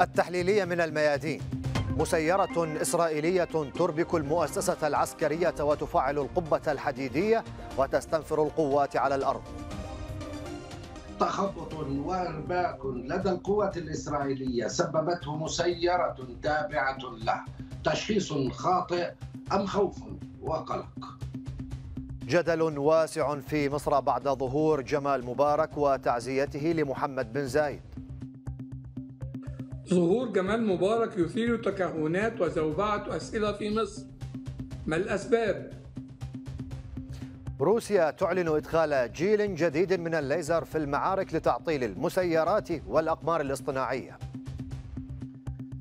التحليلية من الميادين. مسيرة إسرائيلية تربك المؤسسة العسكرية وتفعل القبة الحديدية وتستنفر القوات على الأرض. تخبط وأرباك لدى القوات الإسرائيلية سببته مسيرة تابعة له. تشخيص خاطئ أم خوف وقلق؟ جدل واسع في مصر بعد ظهور جمال مبارك وتعزيته لمحمد بن زايد. ظهور جمال مبارك يثير تكهنات وزوبعة أسئلة في مصر ما الأسباب؟ روسيا تعلن إدخال جيل جديد من الليزر في المعارك لتعطيل المسيرات والأقمار الاصطناعية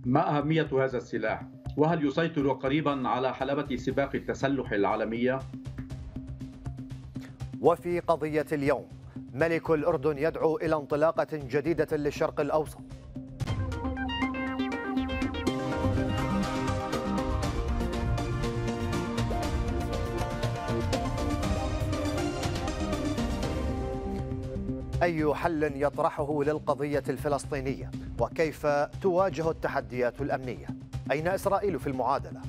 ما أهمية هذا السلاح؟ وهل يسيطر قريبا على حلبة سباق التسلح العالمية؟ وفي قضية اليوم ملك الأردن يدعو إلى انطلاقة جديدة للشرق الأوسط أي حل يطرحه للقضية الفلسطينية؟ وكيف تواجه التحديات الأمنية؟ أين إسرائيل في المعادلة؟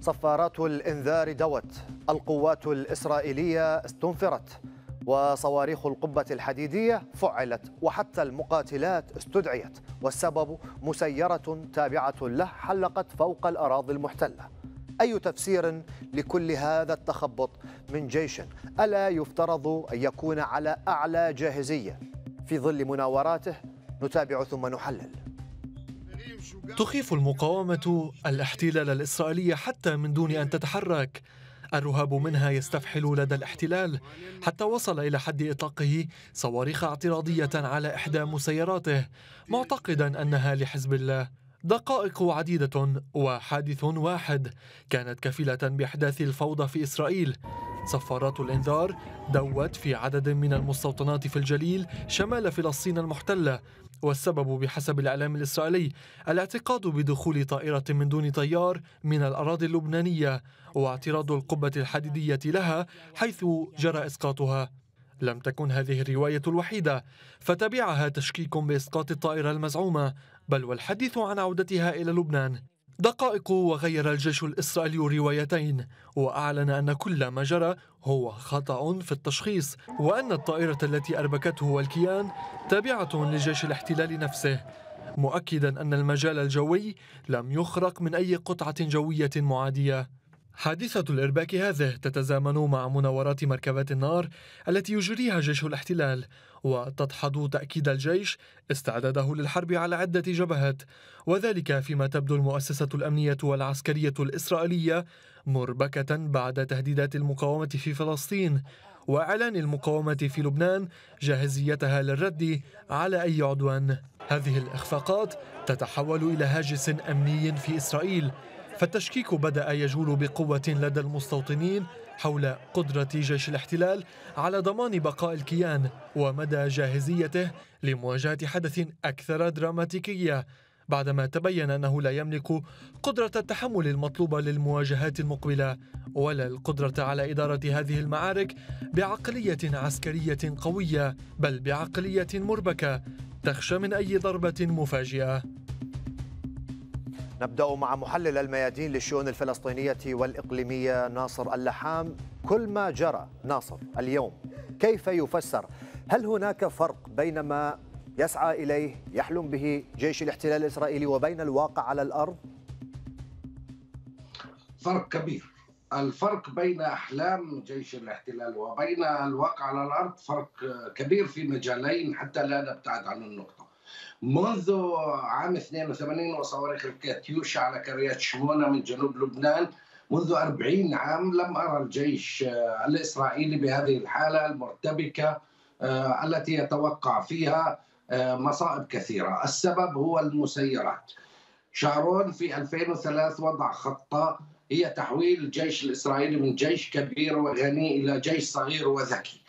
صفارات الإنذار دوت. القوات الإسرائيلية استنفرت وصواريخ القبة الحديدية فعلت وحتى المقاتلات استدعيت والسبب مسيرة تابعة له حلقت فوق الأراضي المحتلة. أي تفسير لكل هذا التخبط من جيش؟ ألا يفترض أن يكون على أعلى جاهزية في ظل مناوراته نتابع ثم نحلل. تخيف المقاومة الاحتلال الإسرائيلي حتى من دون أن تتحرك. الرهاب منها يستفحل لدى الاحتلال حتى وصل إلى حد إطلاقه صواريخ اعتراضية على إحدى مسيراته معتقدا أنها لحزب الله. دقائق عديدة وحادث واحد كانت كفيلة بإحداث الفوضى في إسرائيل. صفارات الإنذار دوت في عدد من المستوطنات في الجليل شمال فلسطين المحتلة والسبب بحسب الإعلام الإسرائيلي الاعتقاد بدخول طائرة من دون طيار من الأراضي اللبنانية واعتراض القبة الحديدية لها حيث جرى إسقاطها. لم تكن هذه الرواية الوحيدة فتبعها تشكيك بإسقاط الطائرة المزعومة. بل والحديث عن عودتها إلى لبنان. دقائق وغير الجيش الإسرائيلي روايتين وأعلن أن كل ما جرى هو خطأ في التشخيص وأن الطائرة التي أربكته والكيان تابعة لجيش الاحتلال نفسه مؤكدا أن المجال الجوي لم يخرق من أي قطعة جوية معادية. حادثة الإرباك هذه تتزامن مع مناورات مركبات النار التي يجريها جيش الاحتلال وتدحض تأكيد الجيش استعداده للحرب على عدة جبهات وذلك فيما تبدو المؤسسة الأمنية والعسكرية الإسرائيلية مربكة بعد تهديدات المقاومة في فلسطين وإعلان المقاومة في لبنان جاهزيتها للرد على أي عدوان. هذه الإخفاقات تتحول إلى هاجس أمني في إسرائيل فالتشكيك بدأ يجول بقوة لدى المستوطنين حول قدرة جيش الاحتلال على ضمان بقاء الكيان ومدى جاهزيته لمواجهة حدث أكثر دراماتيكية بعدما تبين أنه لا يملك قدرة التحمل المطلوبة للمواجهات المقبلة ولا القدرة على إدارة هذه المعارك بعقلية عسكرية قوية بل بعقلية مربكة تخشى من أي ضربة مفاجئة. نبدأ مع محلل الميادين للشؤون الفلسطينية والإقليمية ناصر اللحام. كل ما جرى ناصر اليوم كيف يفسر؟ هل هناك فرق بين ما يسعى إليه يحلم به جيش الاحتلال الإسرائيلي وبين الواقع على الأرض؟ فرق كبير. الفرق بين أحلام جيش الاحتلال وبين الواقع على الأرض فرق كبير في مجالين حتى لا نبتعد عن النقطة. منذ عام 82 وصواريخ الكاتيوشا على كريات شمونة من جنوب لبنان منذ 40 عام لم أرى الجيش الإسرائيلي بهذه الحالة المرتبكة التي يتوقع فيها مصائب كثيرة. السبب هو المسيرات. شارون في 2003 وضع خطة هي تحويل الجيش الإسرائيلي من جيش كبير وغني إلى جيش صغير وذكي.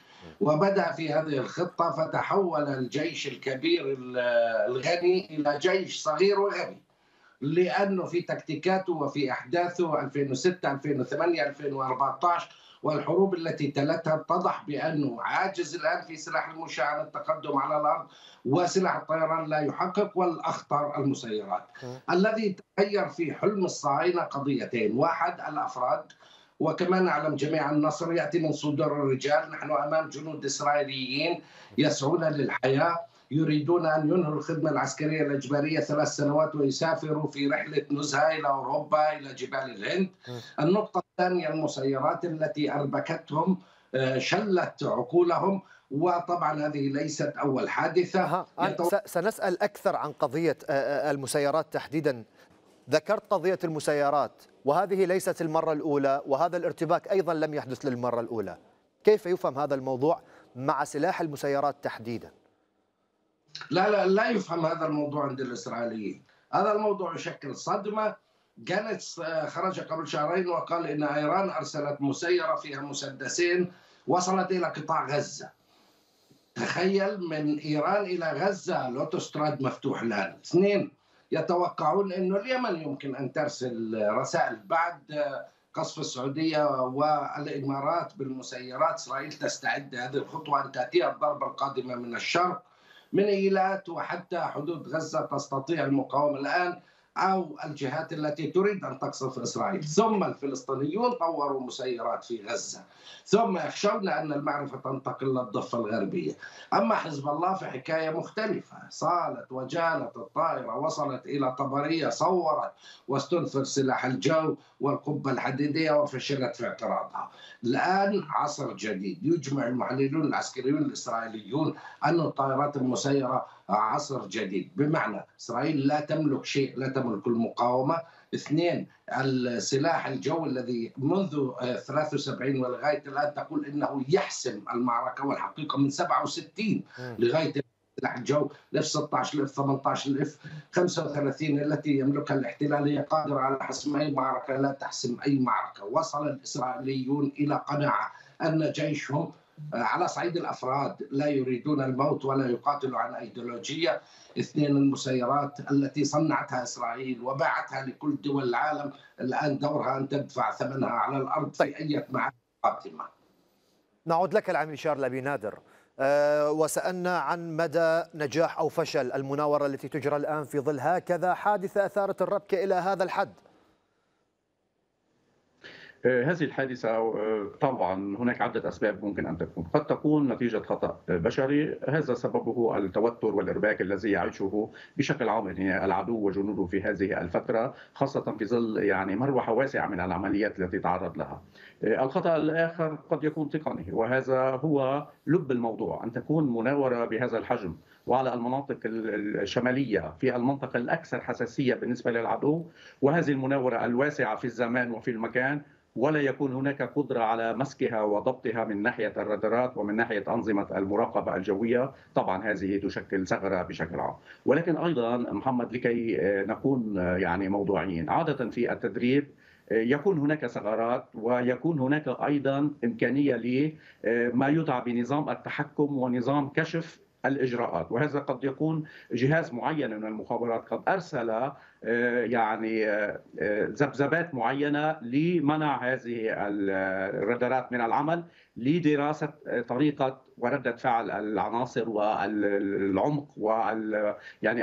وبدأ في هذه الخطة فتحول الجيش الكبير الغني إلى جيش صغير وغني لأنه في تكتيكاته وفي أحداثه 2006 2008 2014 والحروب التي تلتها اتضح بأنه عاجز الآن في سلاح المشاة عن التقدم على الأرض وسلاح الطيران لا يحقق والاخطر المسيرات. الذي تغير في حلم الصهاينة قضيتين، واحد الأفراد وكما نعلم جميعا النصر يأتي من صدور الرجال، نحن أمام جنود إسرائيليين يسعون للحياة يريدون أن ينهوا الخدمة العسكرية الإجبارية ثلاث سنوات ويسافروا في رحلة نزهة إلى أوروبا إلى جبال الهند. النقطة الثانية المسيرات التي أربكتهم آه، شلت عقولهم. وطبعا هذه ليست أول حادثة. سنسأل أكثر عن قضية آه، آه، المسيرات تحديدا. ذكرت قضية المسيرات وهذه ليست المرة الأولى وهذا الارتباك أيضا لم يحدث للمرة الأولى. كيف يفهم هذا الموضوع مع سلاح المسيرات تحديدا؟ لا لا لا يفهم هذا الموضوع عند الإسرائيليين. هذا الموضوع يشكل صدمة. جانتس خرج قبل شهرين وقال إن إيران أرسلت مسيرة فيها مسدسين وصلت إلى قطاع غزة. تخيل من إيران إلى غزة الاوتوستراد مفتوح الآن. اثنين يتوقعون أنه اليمن يمكن أن ترسل رسائل بعد قصف السعودية والإمارات بالمسيرات. إسرائيل تستعد هذه الخطوة أن تاتيها الضربة القادمة من الشرق من إيلات وحتى حدود غزة. تستطيع المقاومة الآن أو الجهات التي تريد أن تقصف إسرائيل، ثم الفلسطينيون طوروا مسيرات في غزة، ثم يخشون أن المعرفة تنتقل للضفة الغربية، أما حزب الله في حكايه مختلفة، صالت وجالت الطائرة وصلت إلى طبرية صورت واستنفر سلاح الجو والقبة الحديدية وفشلت في اعتراضها. الآن عصر جديد. يجمع المحللون العسكريون الإسرائيليون أن الطائرات المسيرة عصر جديد. بمعنى إسرائيل لا تملك شيء لا تملك المقاومة. اثنين السلاح الجوي الذي منذ 73 ولغاية الآن تقول إنه يحسم المعركة والحقيقة من 67 لغاية سلاح الجو ال F 16 ال F 18 ال F 35 التي يملكها الاحتلال هي قادرة على حسم أي معركة. لا تحسم أي معركة، وصل الإسرائيليون إلى قناعة أن جيشهم على صعيد الأفراد لا يريدون الموت ولا يقاتلوا عن أيديولوجية اثنين المسيرات التي صنعتها إسرائيل وباعتها لكل دول العالم الآن دورها أن تدفع ثمنها على الأرض في أي معارك قادمة. نعود لك العميل شارل أبي نادر أه وسألنا عن مدى نجاح أو فشل المناورة التي تجرى الآن في ظل هكذا حادثة أثارت الربكه إلى هذا الحد. آه، هذه الحادثة آه، طبعا هناك عدة أسباب ممكن أن تكون. قد تكون نتيجة خطأ بشري. هذا سببه التوتر والإرباك الذي يعيشه بشكل عام العدو وجنوده في هذه الفترة خاصة في ظل يعني مروحة واسعة من العمليات التي تعرض لها. آه، الخطأ الآخر قد يكون تقني وهذا هو لب الموضوع أن تكون مناورة بهذا الحجم. وعلى المناطق الشمالية في المنطقة الأكثر حساسية بالنسبة للعدو وهذه المناورة الواسعة في الزمان وفي المكان ولا يكون هناك قدرة على مسكها وضبطها من ناحية الرادارات ومن ناحية أنظمة المراقبة الجوية. طبعا هذه تشكل ثغرة بشكل عام. ولكن أيضا محمد لكي نكون يعني موضوعيين عادة في التدريب يكون هناك ثغرات ويكون هناك أيضا إمكانية لما يدعى بنظام التحكم ونظام كشف الإجراءات. وهذا قد يكون جهاز معين من المخابرات قد أرسل آه، يعني آه، آه، ذبذبات معينة لمنع هذه الرادارات من العمل لدراسة طريقة وردة فعل العناصر والعمق وال يعني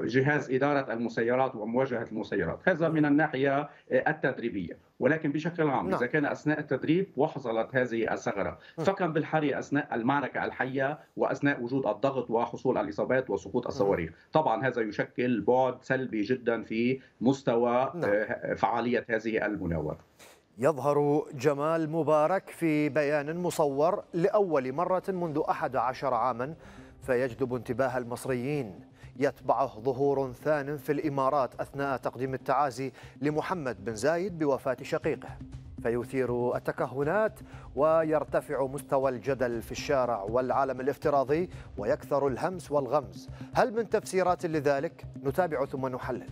جهاز إدارة المسيرات ومواجهة المسيرات، هذا من الناحية التدريبية، ولكن بشكل عام نعم. اذا كان أثناء التدريب وحصلت هذه الثغرة، فكم بالحري أثناء المعركة الحية وأثناء وجود الضغط وحصول الإصابات وسقوط الصواريخ، طبعا هذا يشكل بعد سلبي جدا في مستوى نعم. آه، فعالية هذه المناورة. يظهر جمال مبارك في بيان مصور لأول مرة منذ أحد عشر عاما فيجذب انتباه المصريين يتبعه ظهور ثان في الإمارات أثناء تقديم التعازي لمحمد بن زايد بوفاة شقيقه. فيثير التكهنات ويرتفع مستوى الجدل في الشارع والعالم الافتراضي ويكثر الهمس والغمز. هل من تفسيرات لذلك؟ نتابع ثم نحلل.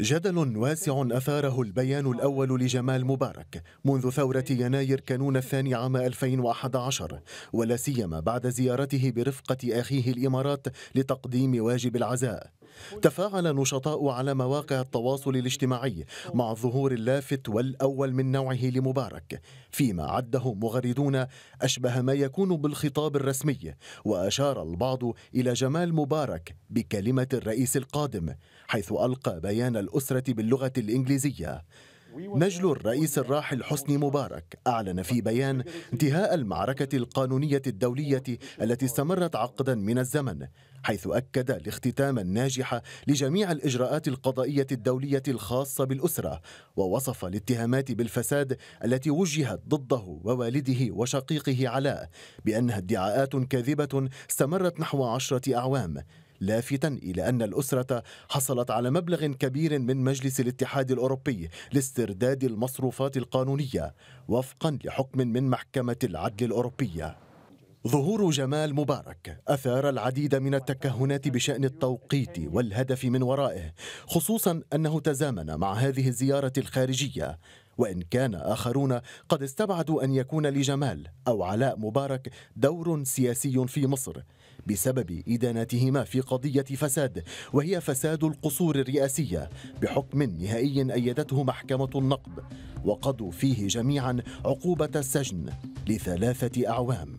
جدل واسع أثاره البيان الأول لجمال مبارك منذ ثورة يناير كانون الثاني عام 2011 ولا سيما بعد زيارته برفقة أخيه الإمارات لتقديم واجب العزاء. تفاعل نشطاء على مواقع التواصل الاجتماعي مع الظهور اللافت والأول من نوعه لمبارك فيما عده مغردون أشبه ما يكون بالخطاب الرسمي وأشار البعض إلى جمال مبارك بكلمة الرئيس القادم حيث ألقى بيان الأسرة باللغة الإنجليزية. نجل الرئيس الراحل حسني مبارك أعلن في بيان انتهاء المعركة القانونية الدولية التي استمرت عقدا من الزمن حيث أكد الاختتام الناجح لجميع الإجراءات القضائية الدولية الخاصة بالأسرة ووصف الاتهامات بالفساد التي وجهت ضده ووالده وشقيقه علاء بأنها ادعاءات كاذبة استمرت نحو عشرة أعوام. لافتا إلى أن الأسرة حصلت على مبلغ كبير من مجلس الاتحاد الأوروبي لاسترداد المصروفات القانونية وفقا لحكم من محكمة العدل الأوروبية. ظهور جمال مبارك أثار العديد من التكهنات بشأن التوقيت والهدف من ورائه خصوصا أنه تزامن مع هذه الزيارة الخارجية. وإن كان آخرون قد استبعدوا أن يكون لجمال أو علاء مبارك دور سياسي في مصر. بسبب إدانتهما في قضية فساد وهي فساد القصور الرئاسية بحكم نهائي أيدته محكمة النقد وقضوا فيه جميعا عقوبة السجن لثلاثة أعوام.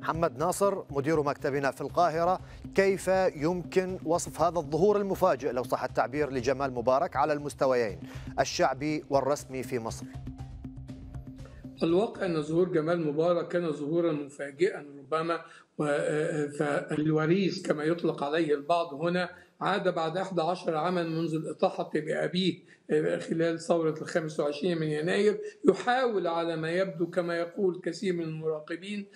محمد ناصر مدير مكتبنا في القاهرة كيف يمكن وصف هذا الظهور المفاجئ؟ لو صح التعبير لجمال مبارك على المستويين الشعبي والرسمي في مصر. الواقع أن ظهور جمال مبارك كان ظهورا مفاجئا ربما فالوريث كما يطلق عليه البعض هنا عاد بعد 11 عاما منذ الإطاحة بأبيه خلال ثورة ال 25 من يناير يحاول على ما يبدو كما يقول كثير من المراقبين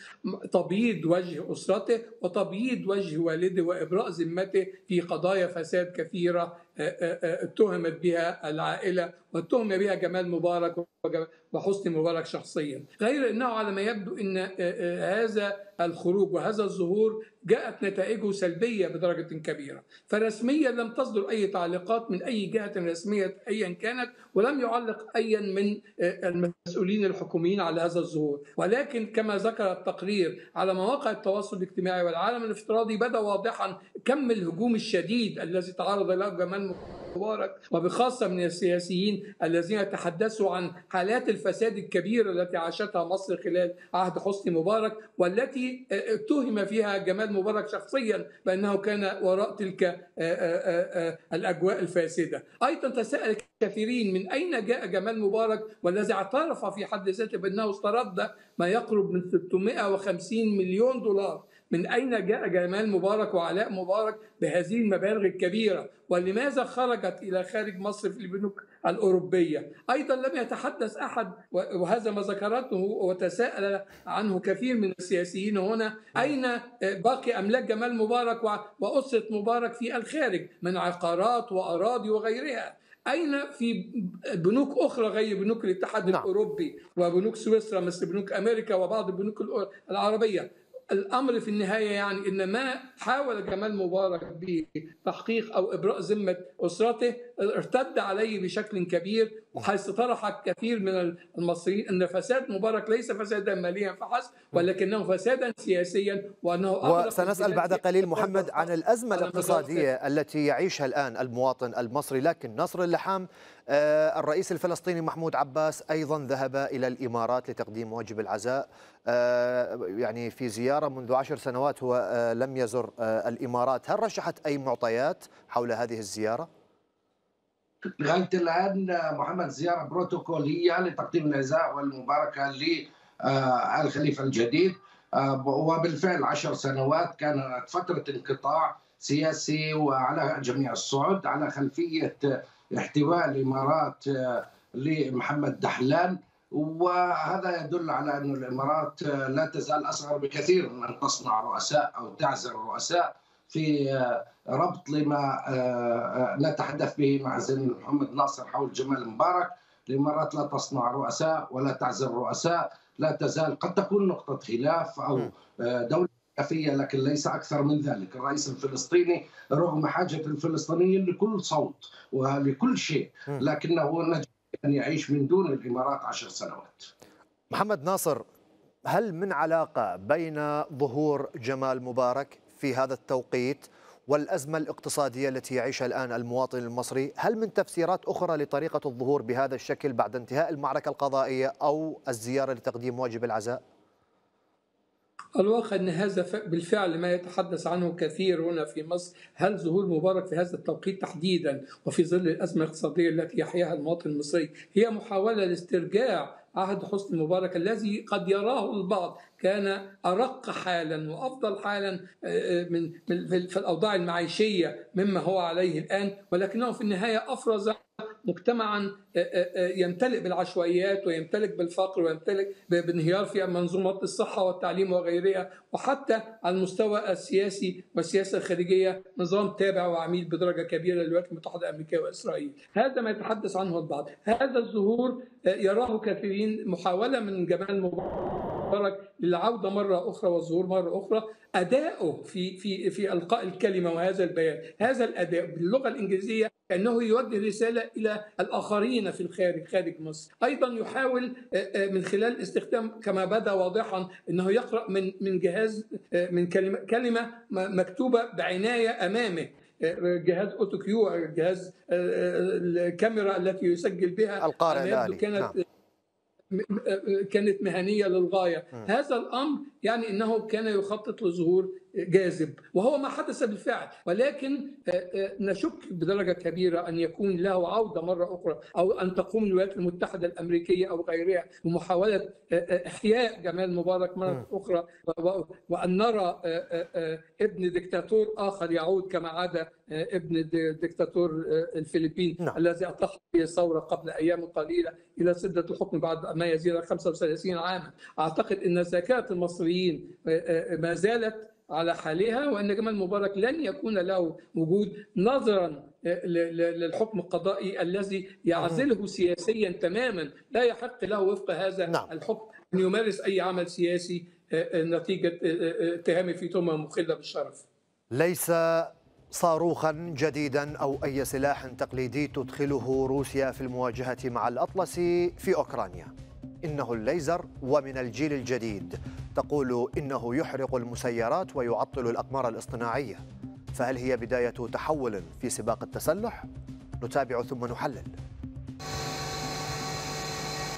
تبييض وجه أسرته وتبييض وجه والده وإبراء ذمته في قضايا فساد كثيرة اتهمت بها العائلة واتهم بها جمال مبارك وحسني مبارك شخصيا. غير أنه على ما يبدو أن هذا الخروج وهذا الظهور جاءت نتائجه سلبية بدرجة كبيرة. فرسميا لم تصدر أي تعليقات من أي جهة رسمية أيا كانت ولم يعلق أيا من المسؤولين الحكوميين على هذا الظهور. ولكن كما ذكر التقرير على مواقع التواصل الاجتماعي والعالم الافتراضي بدا واضحا كم الهجوم الشديد الذي تعرض له جمال مبارك وبخاصة من السياسيين الذين تحدثوا عن حالات الفساد الكبيرة التي عاشتها مصر خلال عهد حسني مبارك والتي اتهم فيها جمال مبارك شخصيا بأنه كان وراء تلك الأجواء الفاسدة. أيضا تساءل كثيرين من أين جاء جمال مبارك والذي اعترف في حد ذاته بأنه استرد ما يقرب من 650 مليون دولار؟ من أين جاء جمال مبارك وعلاء مبارك بهذه المبالغ الكبيرة؟ ولماذا خرجت إلى خارج مصر في البنوك الأوروبية؟ أيضا لم يتحدث أحد وهذا ما ذكرته وتساءل عنه كثير من السياسيين هنا أين باقي أملاك جمال مبارك وأسرة مبارك في الخارج من عقارات وأراضي وغيرها؟ أين في بنوك أخرى غير بنوك الاتحاد نعم. الأوروبي وبنوك سويسرا مثل بنوك أمريكا وبعض البنوك العربية؟ الأمر في النهاية يعني إن ما حاول جمال مبارك بتحقيق أو إبراء ذمة أسرته ارتد عليه بشكل كبير وحيث طرح كثير من المصريين إن فساد مبارك ليس فسادا ماليا فحسب ولكنه فسادا سياسيا وأنه وسنسأل بعد قليل محمد عن الأزمة الاقتصادية التي يعيشها الآن المواطن المصري لكن نصر اللحام الرئيس الفلسطيني محمود عباس أيضا ذهب إلى الإمارات لتقديم واجب العزاء. يعني في زيارة منذ عشر سنوات هو لم يزر الإمارات. هل رشحت أي معطيات حول هذه الزيارة؟ لغايه الآن محمد زيارة بروتوكولية لتقديم العزاء والمباركة للخليفه الجديد. وبالفعل عشر سنوات كانت فترة انقطاع سياسي وعلى جميع الصعد على خلفية احتواء الإمارات لمحمد دحلان. وهذا يدل على أن الإمارات لا تزال أصغر بكثير من أن تصنع رؤساء أو تعزل رؤساء في ربط لما نتحدث به مع زميل محمد ناصر حول جمال مبارك. الإمارات لا تصنع رؤساء ولا تعزل رؤساء لا تزال قد تكون نقطة خلاف أو دولة فيها لكن ليس أكثر من ذلك، الرئيس الفلسطيني رغم حاجة الفلسطينيين لكل صوت ولكل شيء، لكنه نجح أن يعيش من دون الإمارات عشر سنوات. محمد ناصر هل من علاقة بين ظهور جمال مبارك في هذا التوقيت والأزمة الاقتصادية التي يعيشها الآن المواطن المصري، هل من تفسيرات أخرى لطريقة الظهور بهذا الشكل بعد انتهاء المعركة القضائية أو الزيارة لتقديم واجب العزاء؟ الواقع أن هذا بالفعل ما يتحدث عنه كثير هنا في مصر. هل ظهور مبارك في هذا التوقيت تحديدا وفي ظل الأزمة الاقتصادية التي يحياها المواطن المصري هي محاولة لاسترجاع عهد حسني مبارك الذي قد يراه البعض كان أرق حالا وأفضل حالا من في الأوضاع المعيشية مما هو عليه الآن ولكنه في النهاية أفرز مجتمعا يمتلئ بالعشوائيات ويمتلك بالفقر ويمتلك بانهيار في منظومات الصحة والتعليم وغيرها. وحتى على المستوى السياسي والسياسة الخارجية نظام تابع وعميل بدرجة كبيرة للولايات المتحدة الأمريكية وإسرائيل. هذا ما يتحدث عنه البعض. هذا الظهور يراه كثيرين محاولة من جمال مبارك للعودة مرة أخرى والظهور مرة أخرى. أداؤه في في في إلقاء الكلمة وهذا البيان هذا الأداء باللغة الإنجليزية كأنه يوجه رسالة إلى الآخرين في الخارج خارج مصر. أيضا يحاول من خلال استخدام كما بدأ واضحا أنه يقرأ من من جهاز من كلمة, كلمة مكتوبة بعناية أمامه. جهاز أوتو كيو جهاز الكاميرا التي يسجل بها القارئ الآلي كانت نعم. كانت مهنية للغاية م. هذا الأمر يعني إنه كان يخطط لظهور جاذب وهو ما حدث بالفعل. ولكن نشك بدرجة كبيرة أن يكون له عودة مرة أخرى أو أن تقوم الولايات المتحدة الأمريكية أو غيرها بمحاولة إحياء جمال مبارك مرة أخرى وأن نرى ابن دكتاتور آخر يعود كما عاد ابن دكتاتور الفلبين نعم. الذي أطلق به الثورة قبل أيام قليلة إلى سدة الحكم بعد ما يزيد عن 35 عاما. أعتقد إن زكاة المصريين ما زالت على حالها وإن جمال مبارك لن يكون له وجود نظرا للحكم القضائي الذي يعزله سياسيا تماما لا يحق له وفق هذا نعم. الحكم أن يمارس أي عمل سياسي نتيجة اتهامه في تهمه مخلة بالشرف. ليس صاروخا جديدا أو أي سلاح تقليدي تدخله روسيا في المواجهة مع الأطلسي في أوكرانيا. إنه الليزر ومن الجيل الجديد تقول إنه يحرق المسيرات ويعطل الأقمار الاصطناعية. فهل هي بداية تحول في سباق التسلح؟ نتابع ثم نحلل.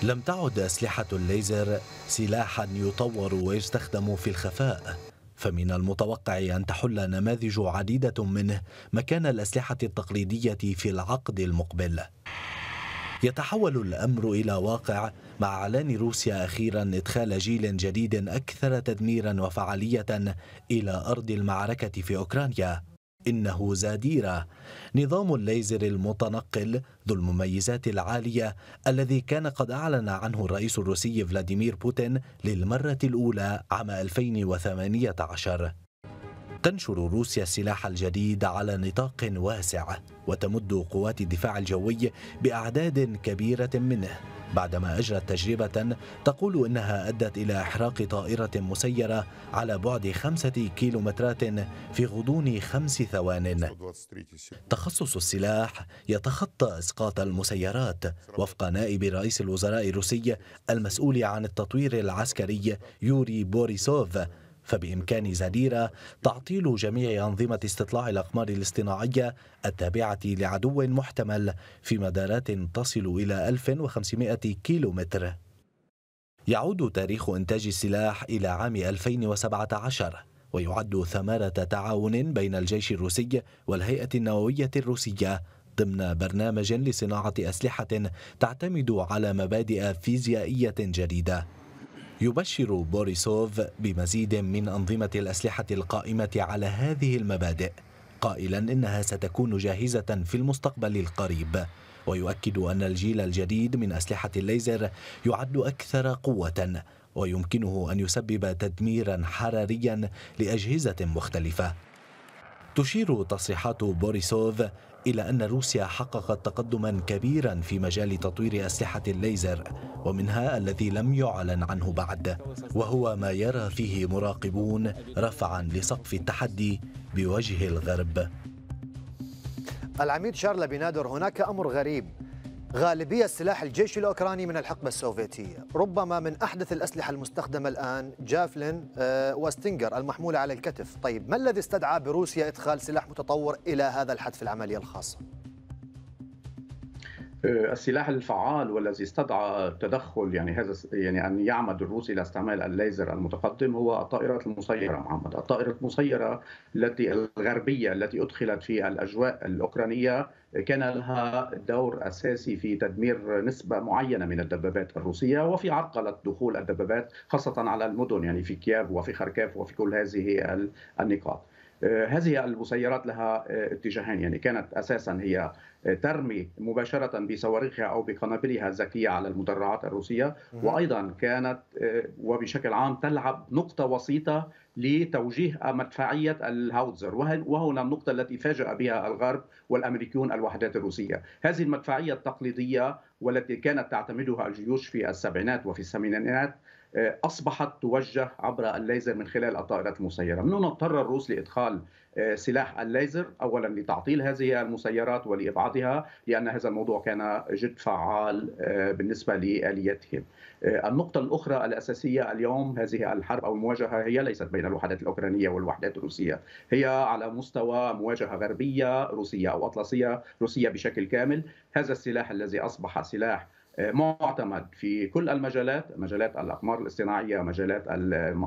لم تعد أسلحة الليزر سلاحا يطور ويستخدم في الخفاء. فمن المتوقع أن تحل نماذج عديدة منه مكان الأسلحة التقليدية في العقد المقبل. يتحول الأمر إلى واقع مع إعلان روسيا أخيرا إدخال جيل جديد أكثر تدميرا وفعالية إلى أرض المعركة في أوكرانيا. إنه زاديرا نظام الليزر المتنقل ذو المميزات العالية الذي كان قد أعلن عنه الرئيس الروسي فلاديمير بوتين للمرة الأولى عام 2018 تنشر روسيا السلاح الجديد على نطاق واسع وتمد قوات الدفاع الجوي بأعداد كبيرة منه. بعدما أجرت تجربة تقول إنها أدت إلى إحراق طائرة مسيرة على بعد خمسة كيلومترات في غضون خمس ثوان. تخصص السلاح يتخطى إسقاط المسيرات وفق نائب رئيس الوزراء الروسي المسؤول عن التطوير العسكري يوري بوريسوف. فبإمكان زديرة تعطيل جميع أنظمة استطلاع الأقمار الاصطناعية التابعة لعدو محتمل في مدارات تصل إلى 1500 كيلومتر. يعود تاريخ إنتاج السلاح إلى عام 2017 ويعد ثمرة تعاون بين الجيش الروسي والهيئة النووية الروسية ضمن برنامج لصناعة أسلحة تعتمد على مبادئ فيزيائية جديدة. يبشر بوريسوف بمزيد من أنظمة الأسلحة القائمة على هذه المبادئ. قائلا إنها ستكون جاهزة في المستقبل القريب. ويؤكد أن الجيل الجديد من أسلحة الليزر يعد أكثر قوة ويمكنه أن يسبب تدميرا حراريا لأجهزة مختلفة. تشير تصريحات بوريسوف إلى أن روسيا حققت تقدما كبيرا في مجال تطوير أسلحة الليزر ومنها الذي لم يعلن عنه بعد وهو ما يرى فيه مراقبون رفعا لسقف التحدي بوجه الغرب. العميد شارل بنادر هناك أمر غريب. غالبية سلاح الجيش الأوكراني من الحقبة السوفيتية ربما من أحدث الأسلحة المستخدمة الآن جافلين آه، وستينجر المحمولة على الكتف طيب ما الذي استدعى بروسيا إدخال سلاح متطور إلى هذا الحد في العملية الخاصة؟ السلاح الفعال والذي استدعى التدخل يعني هذا يعني أن يعمد الروس إلى استعمال الليزر المتقدم هو الطائرات المسيرة محمد، الطائرات المسيرة التي الغربية التي أدخلت في الأجواء الأوكرانية كان لها دور أساسي في تدمير نسبة معينة من الدبابات الروسية وفي عرقله دخول الدبابات خاصة على المدن يعني في كييف وفي خركاف وفي كل هذه النقاط. آه، هذه المسيرات لها آه، اتجاهين يعني كانت أساسا هي ترمي مباشرة بصواريخها أو بقنابلها الذكية على المدرعات الروسية. وأيضا كانت آه، وبشكل عام تلعب نقطة وسيطة لتوجيه مدفعية الهاوتزر. وهنا النقطة التي فاجأ بها الغرب والأمريكيون الوحدات الروسية. هذه المدفعية التقليدية والتي كانت تعتمدها الجيوش في السبعينات وفي الثمانينات أصبحت توجه عبر الليزر من خلال الطائرات المسيرة، من هنا اضطر الروس لإدخال آه، سلاح الليزر؟ اولا لتعطيل هذه المسيرات ولإبعادها لأن هذا الموضوع كان جد فعال آه، بالنسبة لالياتهم. النقطة الأخرى الأساسية اليوم هذه الحرب أو المواجهة هي ليست بين الوحدات الأوكرانية والوحدات الروسية. هي على مستوى مواجهة غربية روسية أو أطلسية روسية بشكل كامل. هذا السلاح الذي أصبح سلاح معتمد في كل المجالات مجالات الأقمار الاصطناعية مجالات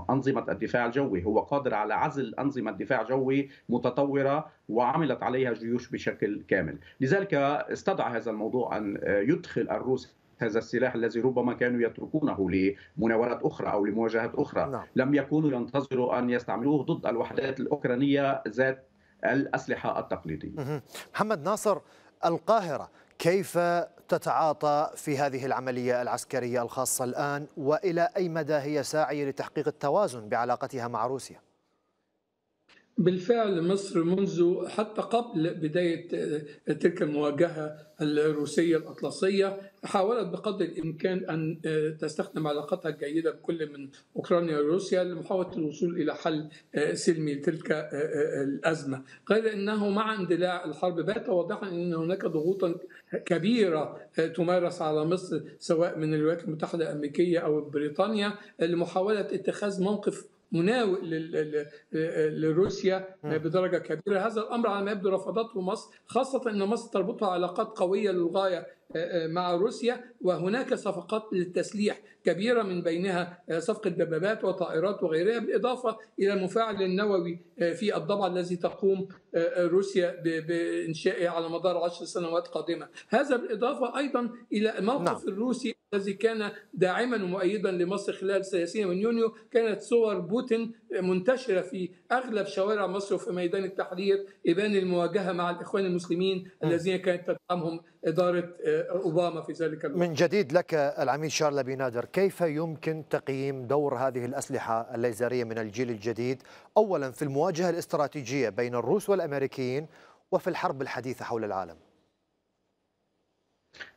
أنظمة الدفاع الجوي هو قادر على عزل أنظمة دفاع جوي متطورة وعملت عليها جيوش بشكل كامل لذلك استدعى هذا الموضوع أن يدخل الروس هذا السلاح الذي ربما كانوا يتركونه لمناورات أخرى أو لمواجهات أخرى نعم. لم يكونوا ينتظروا أن يستعملوه ضد الوحدات الأوكرانية ذات الأسلحة التقليدية. محمد ناصر القاهرة كيف تتعاطى في هذه العملية العسكرية الخاصة الآن وإلى أي مدى هي ساعية لتحقيق التوازن بعلاقتها مع روسيا؟ بالفعل مصر منذ حتى قبل بداية تلك المواجهة الروسية الأطلسية حاولت بقدر الإمكان أن تستخدم علاقتها الجيدة بكل من أوكرانيا وروسيا لمحاولة الوصول إلى حل سلمي لتلك الأزمة. غير أنه مع اندلاع الحرب بات واضحا أن هناك ضغوطا كبيرة تمارس على مصر سواء من الولايات المتحدة الأمريكية أو بريطانيا لمحاولة اتخاذ موقف مناوئ لروسيا بدرجة كبيرة. هذا الأمر على ما يبدو رفضته مصر خاصة إن مصر تربطها علاقات قوية للغاية مع روسيا وهناك صفقات للتسليح كبيرة من بينها صفقه دبابات وطائرات وغيرها بالإضافة إلى المفاعل النووي في الضبع الذي تقوم روسيا بإنشائه على مدار عشر سنوات قادمة، هذا بالإضافة أيضا إلى الموقف نعم. الروسي الذي كان داعما ومؤيدا لمصر خلال سياسيا من يونيو كانت صور بوتين منتشرة في أغلب شوارع مصر وفي ميدان التحرير ابان المواجهة مع الإخوان المسلمين الذين كانت تدعمهم إدارة أوباما في ذلك الوقت. من جديد لك العميد شارل بينادر كيف يمكن تقييم دور هذه الأسلحة الليزرية من الجيل الجديد اولا في المواجهة الاستراتيجية بين الروس والأمريكيين وفي الحرب الحديثة حول العالم؟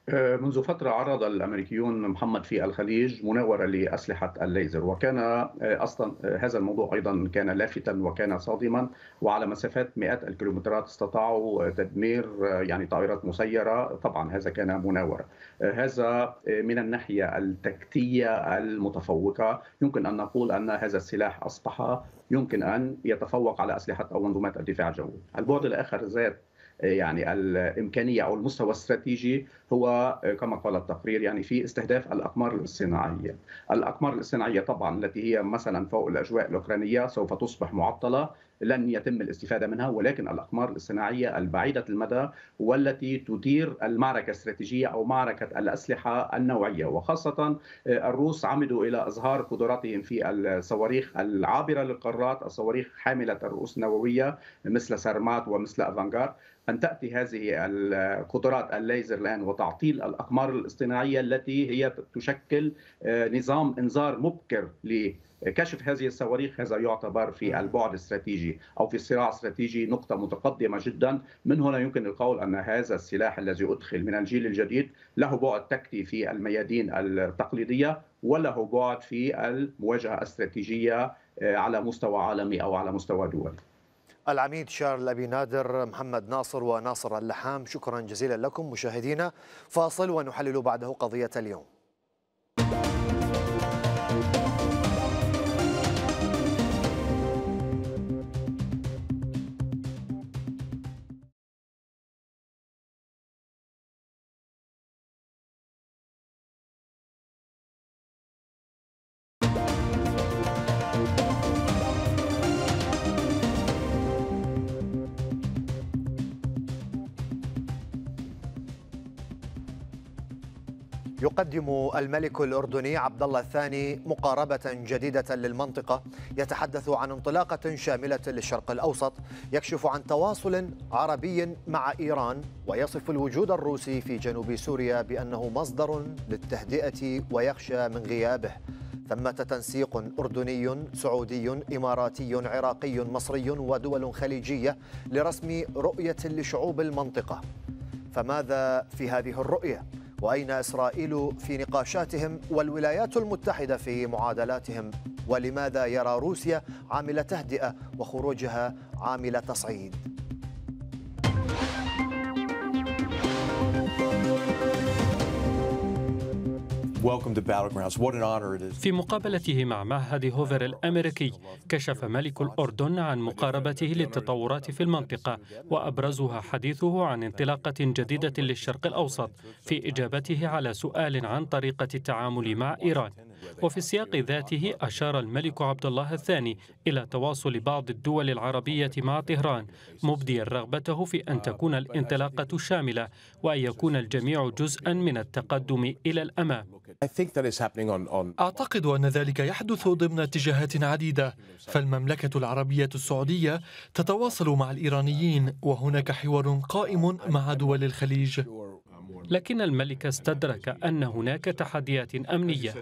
آه، منذ فترة عرض الأمريكيون محمد في الخليج مناورة لأسلحة الليزر وكان آه، أصلا آه، هذا الموضوع أيضا كان لافتا وكان صادما وعلى مسافات مئات الكيلومترات استطاعوا تدمير يعني طائرات مسيرة. طبعا هذا كان مناورة. هذا من الناحية التكتية المتفوقة. يمكن أن نقول أن هذا السلاح أصبح يمكن أن يتفوق على أسلحة أو منظومات الدفاع الجوي. البعد الآخر ذات يعني الإمكانية أو المستوى الاستراتيجي هو كما قال التقرير يعني في استهداف الأقمار الاصطناعية. الأقمار الاصطناعية طبعا التي هي مثلا فوق الأجواء الأوكرانية سوف تصبح معطلة لن يتم الاستفادة منها ولكن الأقمار الاصطناعية البعيدة المدى والتي تدير المعركة الاستراتيجية أو معركة الأسلحة النوعية وخاصة الروس عمدوا إلى إظهار قدراتهم في الصواريخ العابرة للقارات، الصواريخ حاملة الرؤوس النووية مثل سرمات ومثل افانجارد أن تأتي هذه القدرات الليزر الآن وتعطيل الأقمار الاصطناعية التي هي تشكل نظام إنذار مبكر كشف هذه الصواريخ. هذا يعتبر في البعد الاستراتيجي أو في الصراع الاستراتيجي نقطة متقدمة جدا. من هنا يمكن القول أن هذا السلاح الذي أدخل من الجيل الجديد له بعد تكتي في الميادين التقليدية وله بعد في المواجهة الاستراتيجية آه، على مستوى عالمي أو على مستوى دولي. العميد شارل أبي نادر محمد ناصر وناصر اللحام شكرا جزيلا لكم مشاهدينا فاصل ونحلل بعده قضية اليوم. يقدم الملك الأردني عبد الله الثاني مقاربة جديدة للمنطقة يتحدث عن انطلاقة شاملة للشرق الأوسط يكشف عن تواصل عربي مع إيران ويصف الوجود الروسي في جنوب سوريا بأنه مصدر للتهدئة ويخشى من غيابه ثمة تنسيق أردني سعودي إماراتي عراقي مصري ودول خليجية لرسم رؤية لشعوب المنطقة فماذا في هذه الرؤية؟ وأين إسرائيل في نقاشاتهم والولايات المتحدة في معادلاتهم؟ ولماذا يرى روسيا عامل تهدئة وخروجها عامل تصعيد؟ في مقابلته مع معهد هوفر الأمريكي كشف ملك الأردن عن مقاربته للتطورات في المنطقة وأبرزها حديثه عن انطلاقة جديدة للشرق الأوسط في إجابته على سؤال عن طريقة التعامل مع إيران. وفي السياق ذاته أشار الملك عبد الله الثاني إلى تواصل بعض الدول العربية مع طهران مبديا رغبته في أن تكون الانطلاقة شاملة وأن يكون الجميع جزءا من التقدم إلى الأمام. أعتقد أن ذلك يحدث ضمن اتجاهات عديدة فالمملكة العربية السعودية تتواصل مع الإيرانيين وهناك حوار قائم مع دول الخليج. لكن الملك استدرك أن هناك تحديات أمنية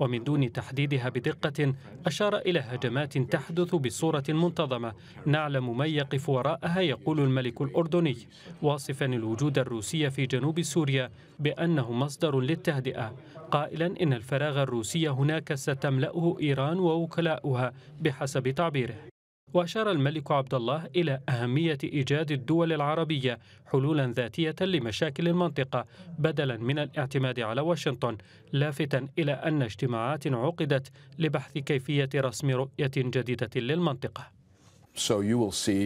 ومن دون تحديدها بدقة أشار إلى هجمات تحدث بصورة منتظمة. نعلم من يقف وراءها يقول الملك الأردني واصفا الوجود الروسي في جنوب سوريا بأنه مصدر للتهدئة. قائلا إن الفراغ الروسي هناك ستملأه إيران ووكلاؤها بحسب تعبيره. وأشار الملك عبد الله إلى أهمية إيجاد الدول العربية حلولا ذاتية لمشاكل المنطقة بدلا من الاعتماد على واشنطن لافتا إلى أن اجتماعات عقدت لبحث كيفية رسم رؤية جديدة للمنطقة.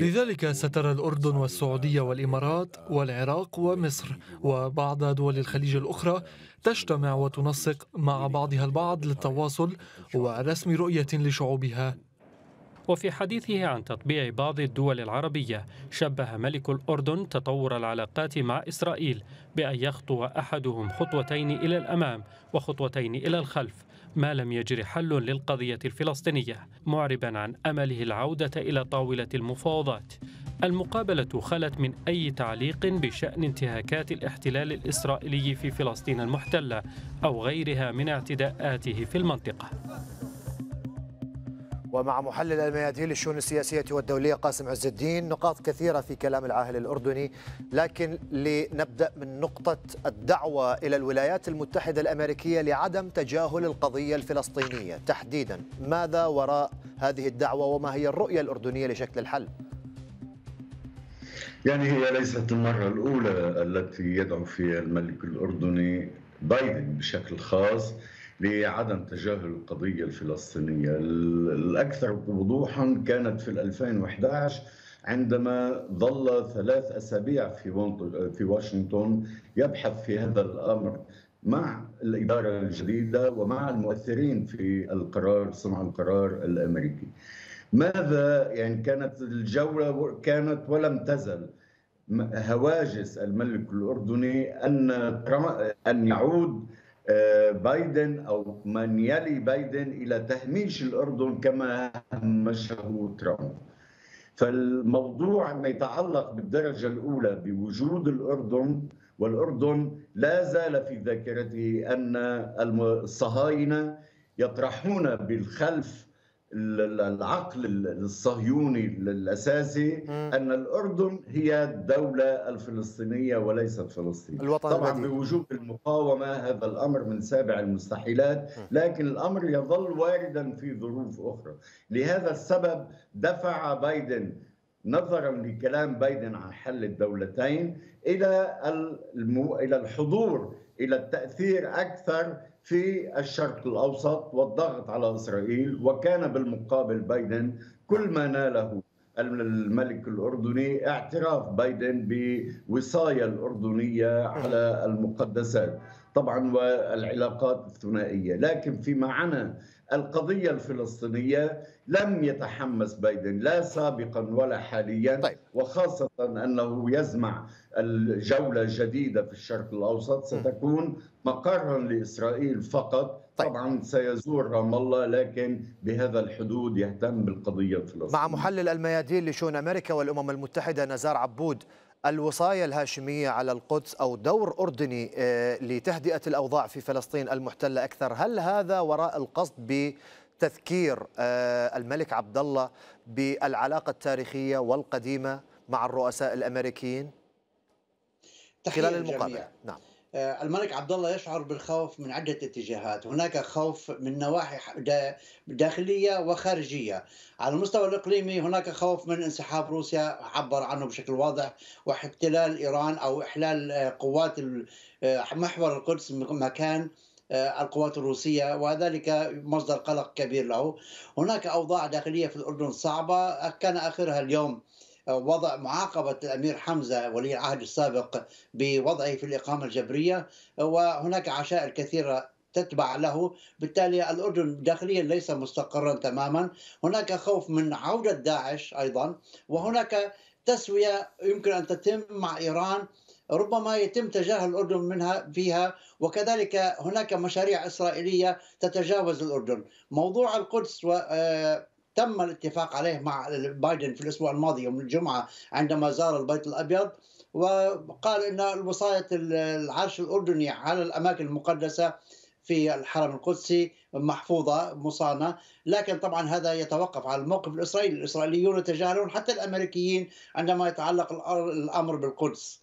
لذلك سترى الأردن والسعودية والإمارات والعراق ومصر وبعض دول الخليج الأخرى تجتمع وتنسق مع بعضها البعض للتواصل ورسم رؤية لشعوبها. وفي حديثه عن تطبيع بعض الدول العربية شبه ملك الأردن تطور العلاقات مع إسرائيل بأن يخطو أحدهم خطوتين إلى الأمام وخطوتين إلى الخلف ما لم يجر حل للقضية الفلسطينية معربا عن أمله العودة إلى طاولة المفاوضات. المقابلة خلت من أي تعليق بشأن انتهاكات الاحتلال الإسرائيلي في فلسطين المحتلة أو غيرها من اعتداءاته في المنطقة. ومع محلل الميادين للشؤون السياسية والدولية قاسم عز الدين نقاط كثيرة في كلام العاهل الأردني لكن لنبدأ من نقطة الدعوة إلى الولايات المتحدة الأمريكية لعدم تجاهل القضية الفلسطينية تحديدا ماذا وراء هذه الدعوة وما هي الرؤية الأردنية لشكل الحل؟ يعني هي ليست المرة الأولى التي يدعو فيها الملك الأردني بايدن بشكل خاص لعدم تجاهل القضية الفلسطينية. الأكثر وضوحا كانت في 2011 عندما ظل ثلاث أسابيع في في واشنطن يبحث في هذا الأمر مع الإدارة الجديدة ومع المؤثرين في القرار صنع القرار الأمريكي. ماذا يعني كانت الجولة كانت ولم تزل. هواجس الملك الأردني أن أن يعود بايدن أو من يلي بايدن إلى تهميش الأردن كما همشه ترامب. فالموضوع ما يتعلق بالدرجة الأولى بوجود الأردن والأردن لا زال في ذاكرته أن الصهاينة يطرحون بالخلف العقل الصهيوني الأساسي أن الأردن هي الدولة الفلسطينية وليست فلسطين الوطن طبعا البديل. بوجود المقاومة هذا الأمر من سابع المستحيلات لكن الأمر يظل واردا في ظروف أخرى لهذا السبب دفع بايدن نظرا لكلام بايدن عن حل الدولتين إلى. إلى الحضور إلى التأثير أكثر في الشرق الأوسط والضغط على إسرائيل وكان بالمقابل بايدن كل ما ناله الملك الأردني اعتراف بايدن بوصايا الأردنية على المقدسات. طبعا والعلاقات الثنائية لكن فيما عنا القضية الفلسطينية لم يتحمس بايدن لا سابقا ولا حاليا طيب. وخاصة أنه يزمع الجولة جديده في الشرق الأوسط ستكون مقرا لإسرائيل فقط طيب. طبعا سيزور رام الله لكن بهذا الحدود يهتم بالقضية الفلسطينية مع محلل الميادين لشؤون أمريكا والأمم المتحدة نزار عبود الوصاية الهاشمية على القدس أو دور أردني آه، لتهدئة الأوضاع في فلسطين المحتلة أكثر. هل هذا وراء القصد بتذكير آه، الملك عبد الله بالعلاقة التاريخية والقديمة مع الرؤساء الأمريكيين؟ خلال المقابلة. نعم. الملك عبد الله يشعر بالخوف من عدة اتجاهات. هناك خوف من نواحي دا- داخلية وخارجية. على المستوى الإقليمي هناك خوف من انسحاب روسيا عبر عنه بشكل واضح واحتلال إيران أو إحلال آه، قوات آه، محور القدس مكان آه، القوات الروسية وذلك مصدر قلق كبير له. هناك أوضاع داخلية في الأردن صعبة كان آخرها اليوم وضع معاقبة الأمير حمزة ولي العهد السابق بوضعه في الإقامة الجبرية وهناك عشائر كثيرة تتبع له. بالتالي الأردن داخليا ليس مستقرا تماما. هناك خوف من عودة داعش أيضا وهناك تسوية يمكن أن تتم مع إيران. ربما يتم تجاهل الأردن منها فيها وكذلك هناك مشاريع إسرائيلية تتجاوز الأردن. موضوع القدس و آه، تم الاتفاق عليه مع بايدن في الأسبوع الماضي يوم الجمعة عندما زار البيت الأبيض وقال إن وصايه العرش الأردني على الأماكن المقدسة في الحرم القدسي محفوظة مصانة. لكن طبعا هذا يتوقف على الموقف الإسرائيلي. الإسرائيليون يتجاهلون حتى الأمريكيين عندما يتعلق الأمر بالقدس.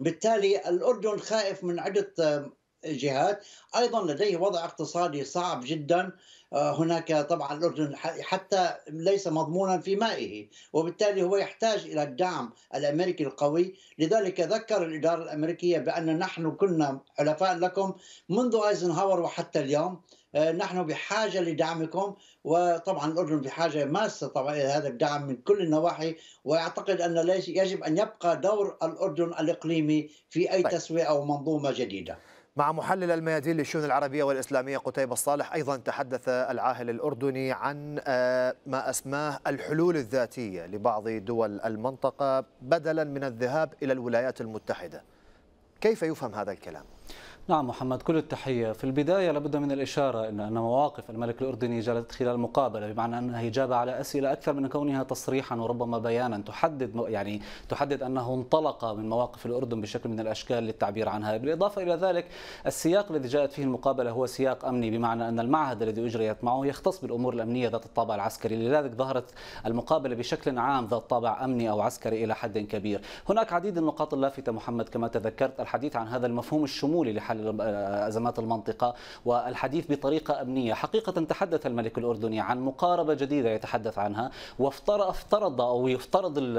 بالتالي الأردن خائف من عدة آه، جهات أيضا لديه وضع اقتصادي صعب جدا. آه، هناك طبعا الأردن ح- حتى ليس مضمونا في مائه وبالتالي هو يحتاج إلى الدعم الأمريكي القوي. لذلك ذكر الإدارة الأمريكية بأن نحن كنا حلفاء لكم منذ أيزنهاور وحتى اليوم. نحن بحاجة لدعمكم وطبعا الأردن بحاجة ماسة طبعا إلى هذا الدعم من كل النواحي ويعتقد أن ليس يجب أن يبقى دور الأردن الإقليمي في أي طيب. تسوية أو منظومة جديدة مع محلل الميادين للشؤون العربية والإسلامية قتيبة الصالح أيضا تحدث العاهل الأردني عن آه، ما أسماه الحلول الذاتية لبعض دول المنطقة بدلا من الذهاب إلى الولايات المتحدة كيف يفهم هذا الكلام؟ نعم محمد كل التحية. في البداية لابد من الإشارة أن أن مواقف الملك الأردني جرت خلال المقابلة بمعنى أنها إجابة على أسئلة أكثر من كونها تصريحا وربما بيانا. تحدد يعني تحدد أنه انطلق من مواقف الأردن بشكل من الأشكال للتعبير عنها. بالإضافة إلى ذلك السياق الذي جاءت فيه المقابلة هو سياق أمني بمعنى أن المعهد الذي أجريت معه يختص بالأمور الأمنية ذات الطابع العسكري. لذلك ظهرت المقابلة بشكل عام ذات طابع أمني أو عسكري إلى حد كبير. هناك عديد النقاط اللافتة محمد كما تذكرت. الحديث عن هذا المفهوم الشمولي لحل أزمات المنطقة والحديث بطريقة أمنية. حقيقة تحدث الملك الأردني عن مقاربة جديدة يتحدث عنها وافترض افترض أو يفترض ال-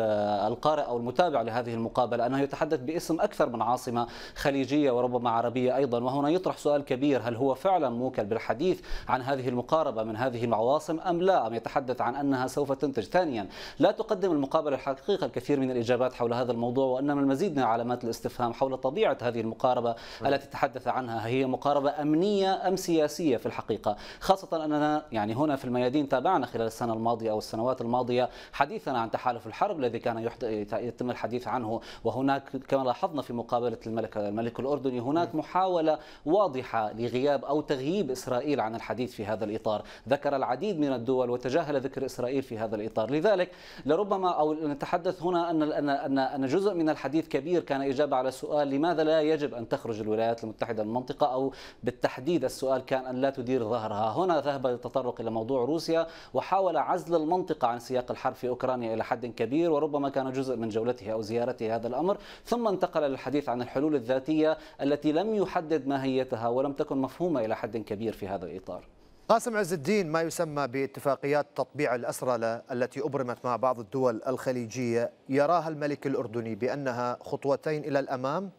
القارئ أو المتابع لهذه المقابلة أنه يتحدث باسم أكثر من عاصمة خليجية وربما عربية أيضا. وهنا يطرح سؤال كبير هل هو فعلا موكل بالحديث عن هذه المقاربة من هذه العواصم أم لا؟ أم يتحدث عن أنها سوف تنتج ثانيا؟ لا تقدم المقابلة الحقيقة الكثير من الإجابات حول هذا الموضوع وإنما المزيد من علامات الاستفهام حول طبيعة هذه المقاربة التي تحدث عنها هي مقاربة أمنية أم سياسية في الحقيقة؟ خاصة أننا يعني هنا في الميادين تابعنا خلال السنة الماضية أو السنوات الماضية حديثنا عن تحالف الحرب الذي كان يتم الحديث عنه وهناك كما لاحظنا في مقابلة الملك الملك الأردني هناك محاولة واضحة لغياب أو تغييب إسرائيل عن الحديث في هذا الإطار. ذكر العديد من الدول وتجاهل ذكر إسرائيل في هذا الإطار. لذلك لربما أو نتحدث هنا أن أن أن أن جزء من الحديث كبير كان إجابة على سؤال لماذا لا يجب أن تخرج الولايات المتحدة المتحدة المنطقة أو بالتحديد السؤال كان أن لا تدير ظهرها. هنا ذهب التطرق إلى موضوع روسيا وحاول عزل المنطقة عن سياق الحرب في أوكرانيا إلى حد كبير وربما كان جزء من جولته أو زيارته هذا الأمر. ثم انتقل للحديث عن الحلول الذاتية التي لم يحدد ماهيتها ولم تكن مفهومة إلى حد كبير في هذا الإطار. قاسم عز الدين ما يسمى باتفاقيات تطبيع الأسرى التي أبرمت مع بعض الدول الخليجية يراها الملك الأردني بأنها خطوتين إلى الأمام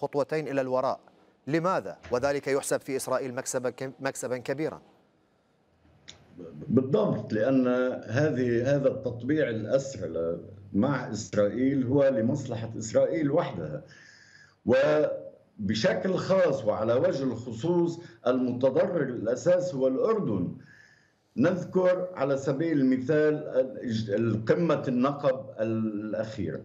خطوتين إلى الوراء. لماذا؟ وذلك يحسب في إسرائيل مكسبا مكسبا كبيرا. بالضبط لأن هذه هذا التطبيع الأسرى مع إسرائيل هو لمصلحة إسرائيل وحدها. و بشكل خاص وعلى وجه الخصوص المتضرر الأساس هو الأردن. نذكر على سبيل المثال قمه النقب الأخيرة.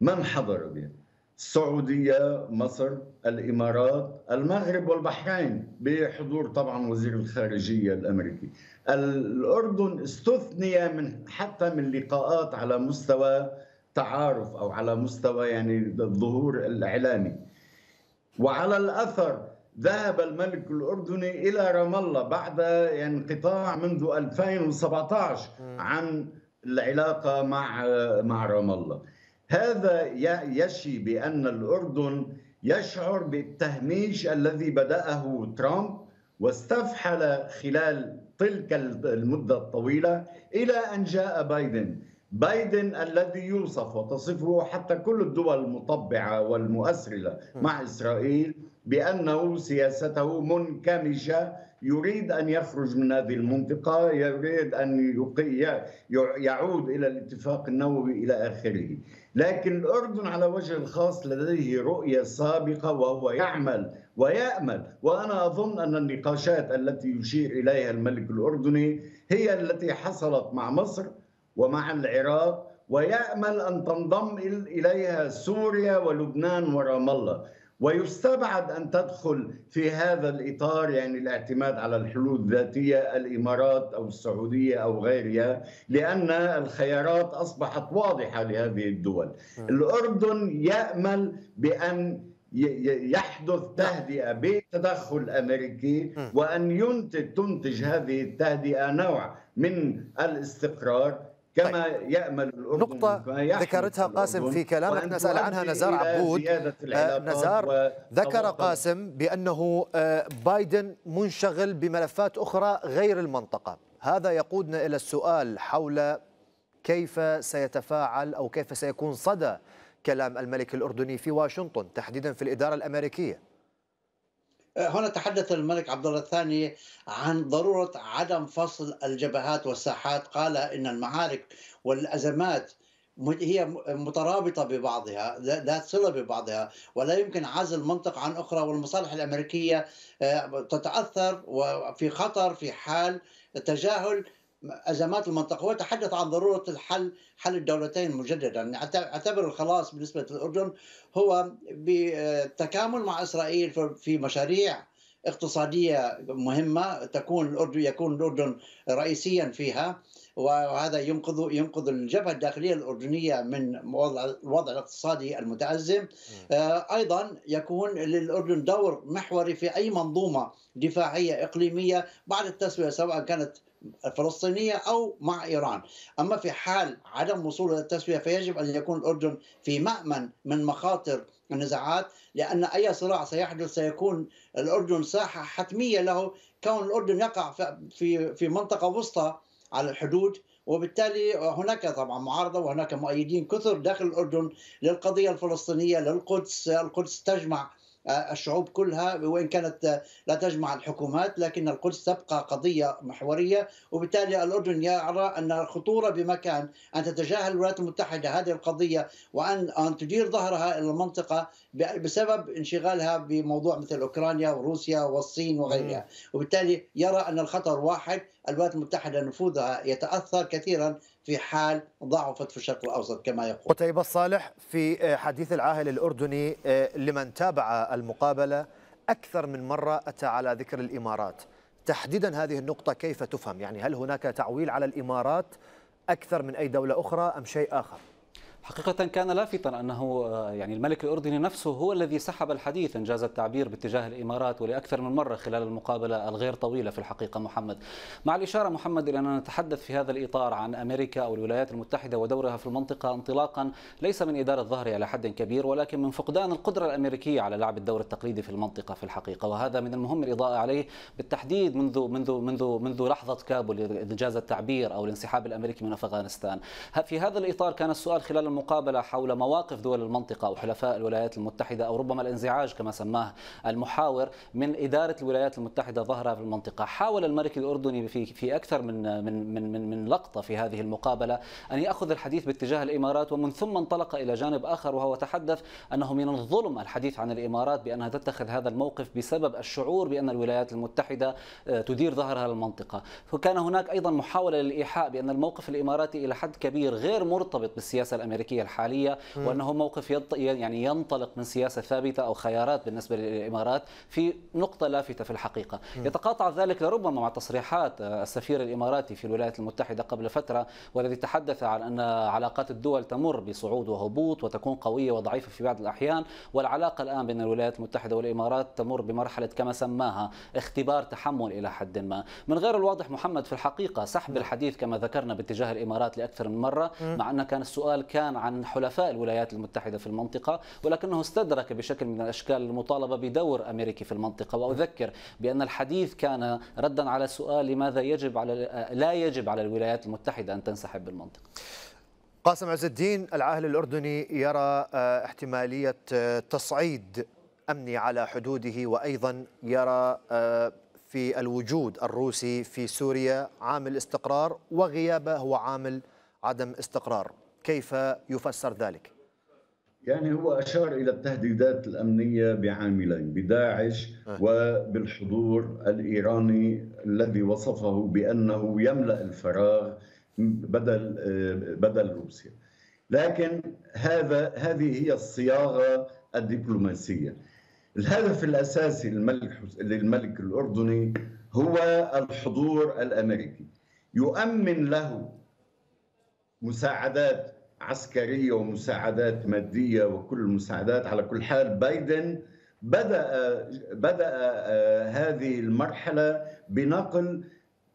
من حضر بها؟ السعودية مصر الإمارات المغرب والبحرين بحضور طبعا وزير الخارجية الأمريكي. الأردن استثني من حتى من لقاءات على مستوى تعارف أو على مستوى يعني الظهور الإعلامي. وعلى الأثر ذهب الملك الأردني إلى رام الله بعد انقطاع منذ 2017 عن العلاقة مع مع رام الله. هذا يشي بأن الأردن يشعر بالتهميش الذي بدأه ترامب واستفحل خلال تلك المدة الطويلة إلى أن جاء بايدن. بايدن الذي يوصف وتصفه حتى كل الدول المطبعة والمؤسرلة مع إسرائيل بأنه سياسته منكمشة يريد أن يخرج من هذه المنطقة يريد أن يعود إلى الاتفاق النووي إلى آخره. لكن الأردن على وجه الخاص لديه رؤية سابقة وهو يعمل ويأمل. وأنا أظن أن النقاشات التي يشير إليها الملك الأردني هي التي حصلت مع مصر ومع العراق ويأمل أن تنضم إليها سوريا ولبنان ورام الله. ويستبعد أن تدخل في هذا الإطار يعني الاعتماد على الحلول الذاتية الإمارات أو السعودية أو غيرها لأن الخيارات أصبحت واضحة لهذه الدول. الأردن يأمل بأن يحدث تهدئة بتدخل امريكي وأن ينتج تنتج هذه التهدئة نوع من الاستقرار كما طيب. نقطة ذكرتها قاسم في كلامك. نسأل عنها نزار عبود. آه نزار ذكر قاسم بأنه آه بايدن منشغل بملفات أخرى غير المنطقة. هذا يقودنا إلى السؤال حول كيف سيتفاعل أو كيف سيكون صدى كلام الملك الأردني في واشنطن تحديدا في الإدارة الأمريكية. هنا تحدث الملك عبد الله الثاني عن ضرورة عدم فصل الجبهات والساحات. قال إن المعارك والأزمات هي مترابطة ببعضها ذات صلة ببعضها ولا يمكن عزل منطقة عن أخرى. والمصالح الأمريكية تتأثر وفي خطر في حال تجاهل. أزمات المنطقة. وتحدث عن ضرورة الحل حل الدولتين مجددا. أعتبر الخلاص بالنسبة للأردن هو بالتكامل مع إسرائيل في مشاريع اقتصادية مهمة تكون الأردن يكون الأردن رئيسيا فيها وهذا ينقذ ينقذ الجبهة الداخلية الأردنية من وضع الوضع الاقتصادي المتازم أيضا يكون للأردن دور محوري في أي منظومة دفاعية إقليمية بعد التسوية سواء كانت الفلسطينية أو مع إيران. أما في حال عدم وصول إلى التسوية فيجب أن يكون الأردن في مأمن من مخاطر النزاعات لأن أي صراع سيحدث سيكون الأردن ساحة حتمية له كون الأردن يقع في في منطقة وسطى على الحدود. وبالتالي هناك طبعا معارضة وهناك مؤيدين كثر داخل الأردن للقضية الفلسطينية للقدس، القدس تجمع الشعوب كلها وإن كانت لا تجمع الحكومات لكن القدس تبقى قضية محورية. وبالتالي الأردن يرى أن الخطورة بمكان أن تتجاهل الولايات المتحدة هذه القضية وأن أن تدير ظهرها إلى المنطقة بسبب انشغالها بموضوع مثل أوكرانيا وروسيا والصين وغيرها. وبالتالي يرى أن الخطر واحد الولايات المتحدة نفوذها يتأثر كثيرا في حال ضعفت في الشرق الأوسط كما يقول. قتيبة الصالح في حديث العاهل الأردني لمن تابع المقابلة أكثر من مرة أتى على ذكر الإمارات. تحديدا هذه النقطة كيف تفهم؟ يعني هل هناك تعويل على الإمارات أكثر من أي دولة أخرى أم شيء آخر؟ حقيقة كان لافتا أنه آه، يعني الملك الأردني نفسه هو الذي سحب الحديث إنجاز التعبير باتجاه الإمارات ولأكثر من مرة خلال المقابلة الغير طويلة في الحقيقة محمد. مع الإشارة محمد إلى أننا نتحدث في هذا الإطار عن أمريكا أو الولايات المتحدة ودورها في المنطقة انطلاقا ليس من إدارة ظهرها إلى حد كبير ولكن من فقدان القدرة الأمريكية على لعب الدور التقليدي في المنطقة في الحقيقة. وهذا من المهم الإضاءة عليه بالتحديد منذ منذ منذ منذ لحظة كابول إنجاز التعبير أو الانسحاب الأمريكي من أفغانستان. في هذا الإطار كان السؤال خلال المقابلة حول مواقف دول المنطقة أو حلفاء الولايات المتحدة أو ربما الانزعاج كما سماه المحاور من إدارة الولايات المتحدة ظهرها في المنطقة. حاول الملك الأردني في في أكثر من من من من, من لقطة في هذه المقابلة أن يأخذ الحديث باتجاه الإمارات ومن ثم انطلق إلى جانب آخر وهو تحدث أنه من الظلم الحديث عن الإمارات بأنها تتخذ هذا الموقف بسبب الشعور بأن الولايات المتحدة آه، تدير ظهرها للمنطقة. فكان هناك أيضا محاولة للإيحاء بأن الموقف الإماراتي إلى حد كبير غير مرتبط بالسياسة الأمريكية الحالية وأنه موقف يعني ينطلق من سياسة ثابتة أو خيارات بالنسبة للإمارات في نقطة لافتة في الحقيقة. يتقاطع ذلك لربما مع تصريحات آه، السفير الإماراتي في الولايات المتحدة قبل فترة والذي تحدث عن أن علاقات الدول تمر بصعود وهبوط وتكون قوية وضعيفة في بعض الأحيان والعلاقة الآن بين الولايات المتحدة والإمارات تمر بمرحلة كما سماها اختبار تحمل إلى حد ما. من غير الواضح محمد في الحقيقة سحب الحديث كما ذكرنا باتجاه الإمارات لأكثر من مرة مع أن كان السؤال كان عن حلفاء الولايات المتحدة في المنطقة ولكنه استدرك بشكل من الأشكال المطالبة بدور أمريكي في المنطقة. وأذكر بأن الحديث كان ردا على سؤال لماذا يجب على لا يجب على الولايات المتحدة أن تنسحب بالمنطقة. قاسم عز الدين العاهل الأردني يرى آه، احتمالية آه، تصعيد أمني على حدوده وأيضا يرى آه، في الوجود الروسي في سوريا عامل استقرار وغيابه هو عامل عدم استقرار. كيف يفسر ذلك؟ يعني هو أشار إلى التهديدات الأمنية بعاملين بداعش وبالحضور الإيراني الذي وصفه بأنه يملأ الفراغ بدل بدل روسيا. لكن هذا هذه هي الصياغة الدبلوماسية. الهدف الأساسي للملك للملك الأردني هو الحضور الأمريكي. يؤمن له مساعدات عسكرية ومساعدات مادية وكل المساعدات على كل حال بايدن بدأ بدأ آه، هذه المرحلة بنقل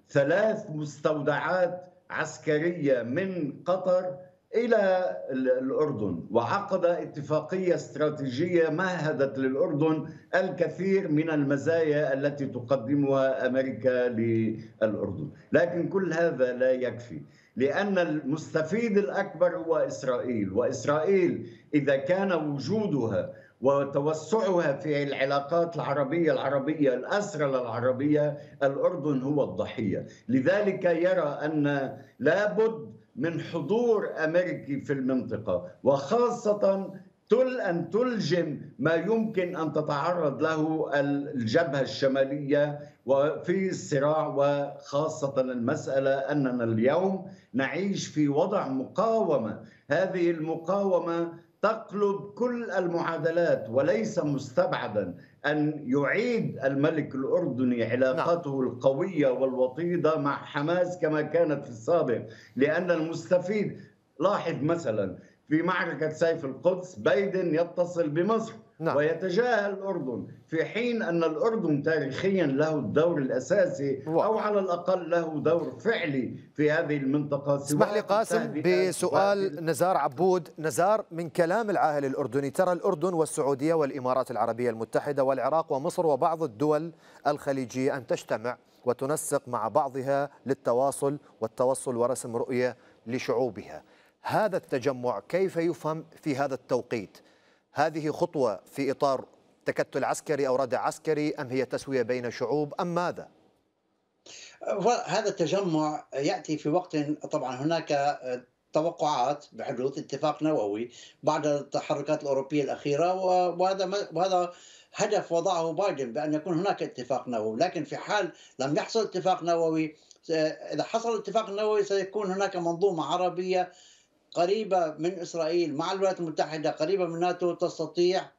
ثلاث مستودعات عسكرية من قطر إلى الأردن وعقد اتفاقية استراتيجية مهدت للأردن الكثير من المزايا التي تقدمها أمريكا للأردن، لكن كل هذا لا يكفي. لأن المستفيد الأكبر هو إسرائيل، وإسرائيل إذا كان وجودها وتوسعها في العلاقات العربية العربية الأسرى للعربية الأردن هو الضحية. لذلك يرى أن لابد من حضور أمريكي في المنطقة وخاصة تل أن تلجم ما يمكن أن تتعرض له الجبهة الشمالية وفي الصراع وخاصة المسألة أننا اليوم نعيش في وضع مقاومة هذه المقاومة تقلب كل المعادلات وليس مستبعدا أن يعيد الملك الأردني علاقته نعم. القوية والوطيدة مع حماس كما كانت في السابق لأن المستفيد لاحظ مثلا في معركة سيف القدس بايدن يتصل بمصر نعم. ويتجاهل الأردن في حين أن الأردن تاريخيا له الدور الأساسي أو على الأقل له دور فعلي في هذه المنطقة اسمح لي قاسم بسؤال نزار عبود. نزار من كلام العاهل الأردني ترى الأردن والسعودية والإمارات العربية المتحدة والعراق ومصر وبعض الدول الخليجية أن تجتمع وتنسق مع بعضها للتواصل والتوصل ورسم رؤية لشعوبها. هذا التجمع كيف يفهم في هذا التوقيت؟ هذه خطوة في إطار تكتل عسكري أو ردع عسكري أم هي تسوية بين شعوب أم ماذا؟ هذا التجمع يأتي في وقت طبعا هناك توقعات بحدوث اتفاق نووي بعد التحركات الأوروبية الأخيرة وهذا وهذا هدف وضعه بايدن بأن يكون هناك اتفاق نووي لكن في حال لم يحصل اتفاق نووي إذا حصل اتفاق نووي سيكون هناك منظومة عربية قريبة من إسرائيل مع الولايات المتحدة قريبة من ناتو تستطيع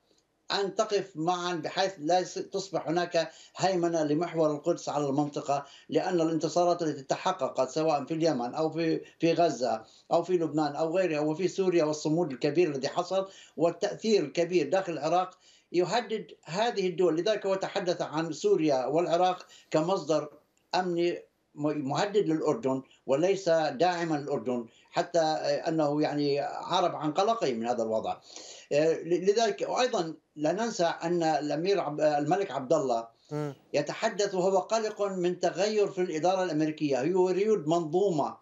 أن تقف معا بحيث لا تصبح هناك هيمنة لمحور القدس على المنطقة لأن الانتصارات التي تحققت سواء في اليمن أو في في غزة أو في لبنان أو غيرها وفي سوريا والصمود الكبير الذي حصل والتأثير الكبير داخل العراق يهدد هذه الدول. لذلك هو تحدث عن سوريا والعراق كمصدر أمني مهدد للأردن وليس داعما للأردن. حتى أنه يعني عرب عن قلقه من هذا الوضع. لذلك وأيضا لا ننسى أن الأمير الملك عبد الله يتحدث وهو قلق من تغير في الإدارة الأمريكية. هو يريد منظومة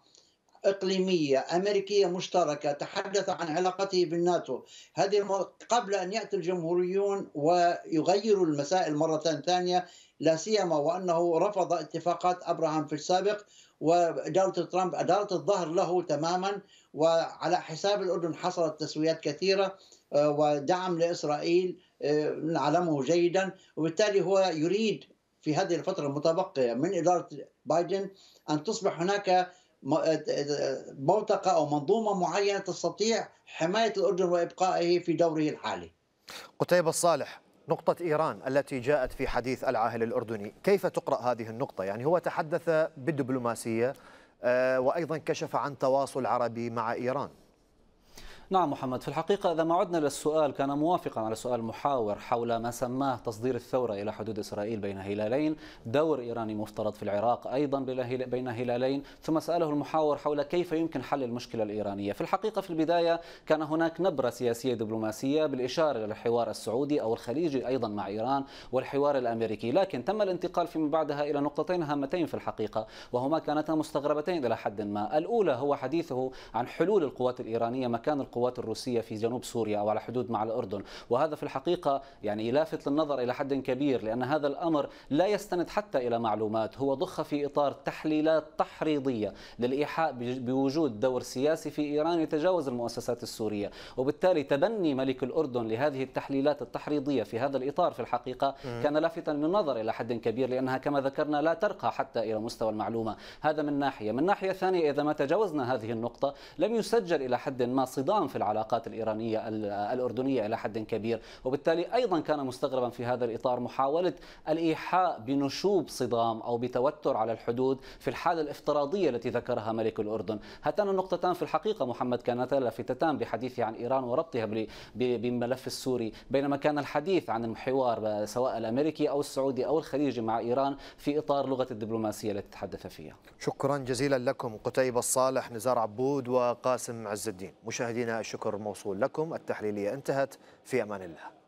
إقليمية أمريكية مشتركة تحدث عن علاقته بالناتو. هذه المو... قبل أن يأتي الجمهوريون ويغيروا المسائل مرة ثانية لا سيما وأنه رفض اتفاقات أبراهام في السابق ودولة ترامب أدارت الظهر له تماما وعلى حساب الأردن حصلت تسويات كثيرة آه، ودعم لإسرائيل آه، نعلمه جيدا وبالتالي هو يريد في هذه الفترة المتبقية من إدارة بايدن أن تصبح هناك بوتقة أو منظومة معينة تستطيع حماية الأردن وإبقائه في دوره الحالي. قتيبة الصالح. نقطة إيران التي جاءت في حديث العاهل الأردني كيف تقرأ هذه النقطة؟ يعني هو تحدث بالدبلوماسية آه، وأيضا كشف عن تواصل عربي مع إيران نعم محمد في الحقيقة إذا ما عدنا للسؤال كان موافقا على سؤال محاور حول ما سماه تصدير الثورة إلى حدود إسرائيل بين هلالين. دور إيراني مفترض في العراق أيضا بين هلالين. ثم سأله المحاور حول كيف يمكن حل المشكلة الإيرانية. في الحقيقة في البداية كان هناك نبرة سياسية دبلوماسية بالإشارة إلى الحوار السعودي أو الخليجي أيضا مع إيران والحوار الأمريكي. لكن تم الانتقال فيما بعدها إلى نقطتين هامتين في الحقيقة وهما كانتا مستغربتين إلى حد ما. الأولى هو حديثه عن حلول القوات الإيرانية مكان القوات القوات الروسية في جنوب سوريا أو على حدود مع الأردن. وهذا في الحقيقة يعني لافت للنظر إلى حد كبير لأن هذا الأمر لا يستند حتى إلى معلومات. هو ضخ في إطار تحليلات تحريضية للإيحاء بوجود دور سياسي في إيران يتجاوز المؤسسات السورية. وبالتالي تبني ملك الأردن لهذه التحليلات التحريضية في هذا الإطار في الحقيقة كان لافتا للنظر إلى حد كبير لأنها كما ذكرنا لا ترقى حتى إلى مستوى المعلومة. هذا من ناحية. من ناحية ثانية إذا ما تجاوزنا هذه النقطة لم يسجل إلى حد ما صدام في العلاقات الإيرانية الأردنية إلى حد كبير. وبالتالي أيضا كان مستغربا في هذا الإطار محاولة الإيحاء بنشوب صدام أو بتوتر على الحدود في الحالة الافتراضية التي ذكرها ملك الأردن. هاتان النقطتان في الحقيقة محمد كانتا لافتتان بحديثه عن إيران وربطها بالملف السوري بينما كان الحديث عن المحور سواء الأمريكي أو السعودي أو الخليجي مع إيران في إطار لغة الدبلوماسية التي تحدث فيها. شكرا جزيلا لكم قتيبة الصالح نزار عبود وقاسم عز الدين مشاهدينا الشكر موصول لكم التحليلية انتهت في أمان الله.